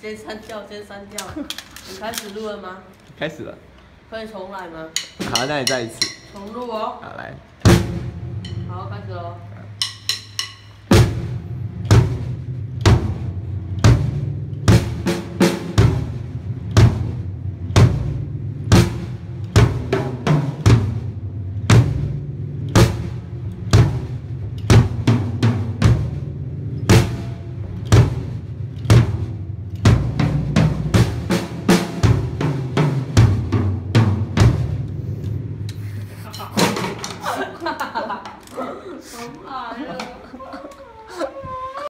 先删掉，先删掉。你开始录了吗？开始了。可以重来吗？好，那你再一次。重录哦。好，来。好，开始喽。哈哈哈哈哈哈哈